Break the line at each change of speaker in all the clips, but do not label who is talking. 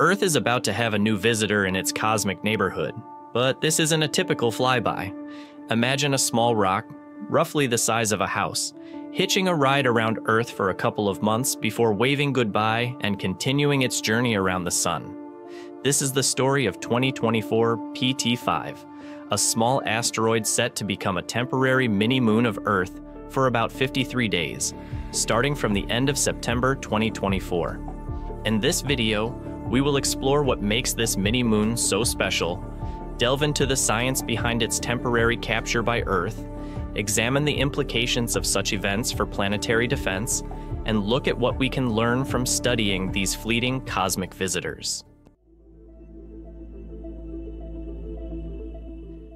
Earth is about to have a new visitor in its cosmic neighborhood, but this isn't a typical flyby. Imagine a small rock, roughly the size of a house, hitching a ride around Earth for a couple of months before waving goodbye and continuing its journey around the Sun. This is the story of 2024 PT5, a small asteroid set to become a temporary mini moon of Earth for about 53 days, starting from the end of September 2024. In this video, we will explore what makes this mini moon so special, delve into the science behind its temporary capture by Earth, examine the implications of such events for planetary defense, and look at what we can learn from studying these fleeting cosmic visitors.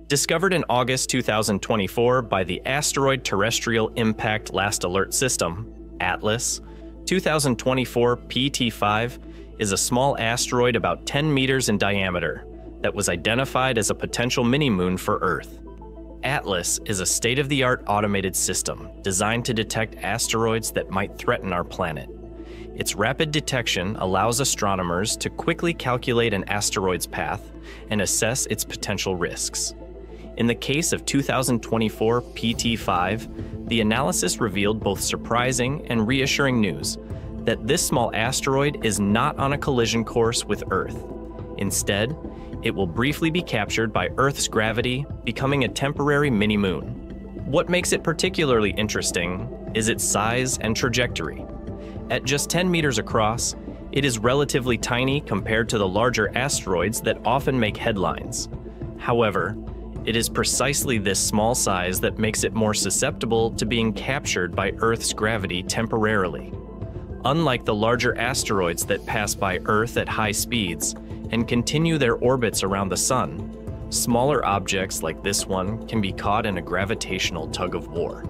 Discovered in August 2024 by the Asteroid Terrestrial Impact Last Alert System, ATLAS, 2024 PT5 is a small asteroid about 10 meters in diameter that was identified as a potential mini moon for Earth. ATLAS is a state of the art automated system designed to detect asteroids that might threaten our planet. Its rapid detection allows astronomers to quickly calculate an asteroid's path and assess its potential risks. In the case of 2024 PT5, the analysis revealed both surprising and reassuring news that this small asteroid is not on a collision course with Earth. Instead, it will briefly be captured by Earth's gravity, becoming a temporary mini moon. What makes it particularly interesting is its size and trajectory. At just 10 meters across, it is relatively tiny compared to the larger asteroids that often make headlines. However, it is precisely this small size that makes it more susceptible to being captured by Earth's gravity temporarily. Unlike the larger asteroids that pass by Earth at high speeds and continue their orbits around the Sun, smaller objects like this one can be caught in a gravitational tug of war.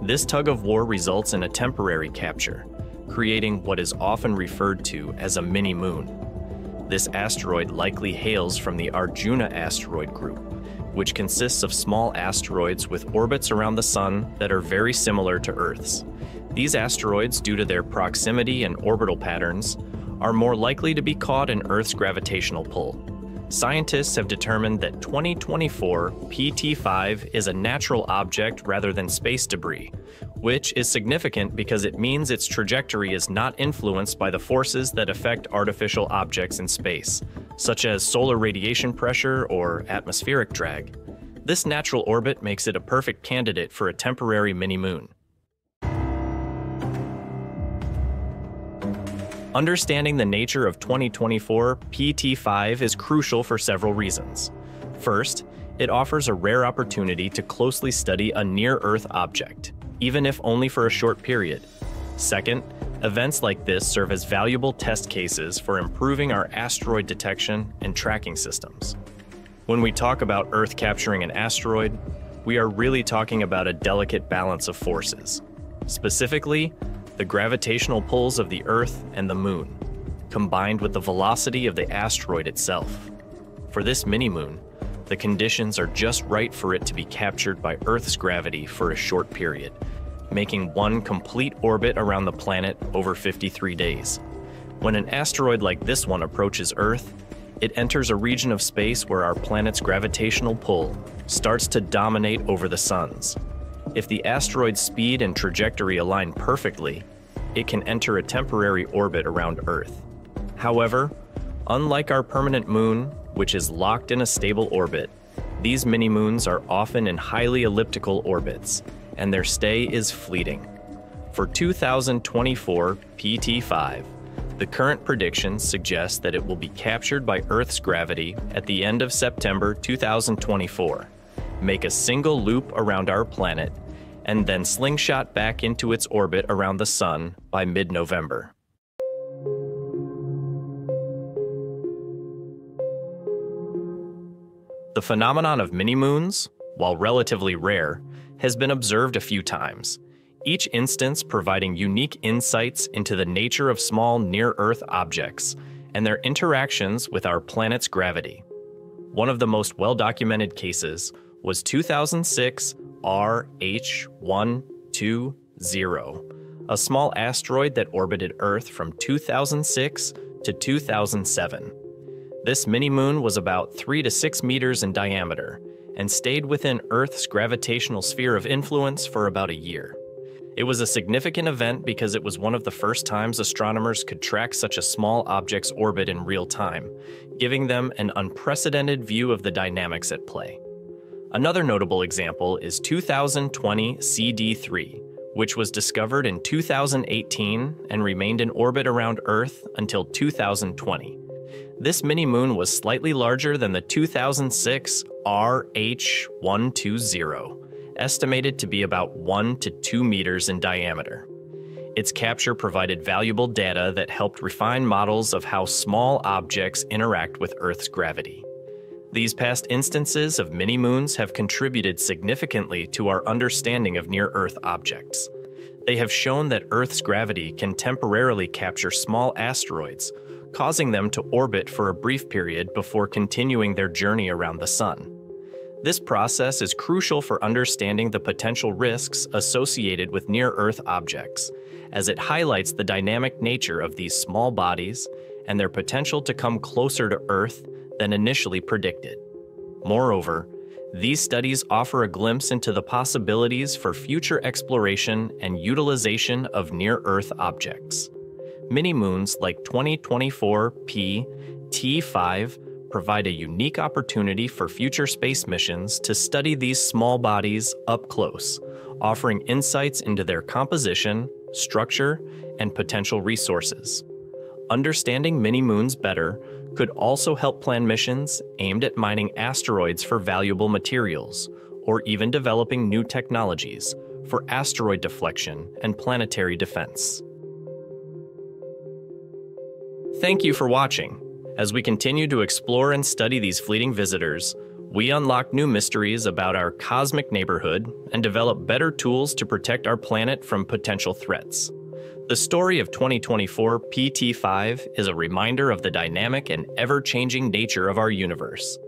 This tug of war results in a temporary capture, creating what is often referred to as a mini moon. This asteroid likely hails from the Arjuna asteroid group, which consists of small asteroids with orbits around the Sun that are very similar to Earth's. These asteroids, due to their proximity and orbital patterns, are more likely to be caught in Earth's gravitational pull. Scientists have determined that 2024 PT5 is a natural object rather than space debris, which is significant because it means its trajectory is not influenced by the forces that affect artificial objects in space, such as solar radiation pressure or atmospheric drag. This natural orbit makes it a perfect candidate for a temporary mini moon. Understanding the nature of 2024 PT5 is crucial for several reasons. First, it offers a rare opportunity to closely study a near Earth object, even if only for a short period. Second, events like this serve as valuable test cases for improving our asteroid detection and tracking systems. When we talk about Earth capturing an asteroid, we are really talking about a delicate balance of forces. Specifically, the gravitational pulls of the Earth and the Moon, combined with the velocity of the asteroid itself. For this mini-moon, the conditions are just right for it to be captured by Earth's gravity for a short period, making one complete orbit around the planet over 53 days. When an asteroid like this one approaches Earth, it enters a region of space where our planet's gravitational pull starts to dominate over the sun's, if the asteroid's speed and trajectory align perfectly, it can enter a temporary orbit around Earth. However, unlike our permanent moon, which is locked in a stable orbit, these mini-moons are often in highly elliptical orbits, and their stay is fleeting. For 2024 PT5, the current predictions suggest that it will be captured by Earth's gravity at the end of September 2024 make a single loop around our planet, and then slingshot back into its orbit around the Sun by mid November. The phenomenon of mini moons, while relatively rare, has been observed a few times, each instance providing unique insights into the nature of small near Earth objects and their interactions with our planet's gravity. One of the most well documented cases was 2006 RH120, a small asteroid that orbited Earth from 2006 to 2007. This mini moon was about 3 to 6 meters in diameter and stayed within Earth's gravitational sphere of influence for about a year. It was a significant event because it was one of the first times astronomers could track such a small object's orbit in real time, giving them an unprecedented view of the dynamics at play. Another notable example is 2020 CD3, which was discovered in 2018 and remained in orbit around Earth until 2020. This mini moon was slightly larger than the 2006 RH120, estimated to be about 1 to 2 meters in diameter. Its capture provided valuable data that helped refine models of how small objects interact with Earth's gravity. These past instances of mini moons have contributed significantly to our understanding of near Earth objects. They have shown that Earth's gravity can temporarily capture small asteroids, causing them to orbit for a brief period before continuing their journey around the Sun. This process is crucial for understanding the potential risks associated with near Earth objects, as it highlights the dynamic nature of these small bodies and their potential to come closer to Earth than initially predicted. Moreover, these studies offer a glimpse into the possibilities for future exploration and utilization of near Earth objects mini moons like 2024 P T5 provide a unique opportunity for future space missions to study these small bodies up close, offering insights into their composition, structure, and potential resources. Understanding mini moons better could also help plan missions aimed at mining asteroids for valuable materials, or even developing new technologies for asteroid deflection and planetary defense. Thank you for watching. As we continue to explore and study these fleeting visitors, we unlock new mysteries about our cosmic neighborhood and develop better tools to protect our planet from potential threats. The story of 2024 PT5 is a reminder of the dynamic and ever changing nature of our universe.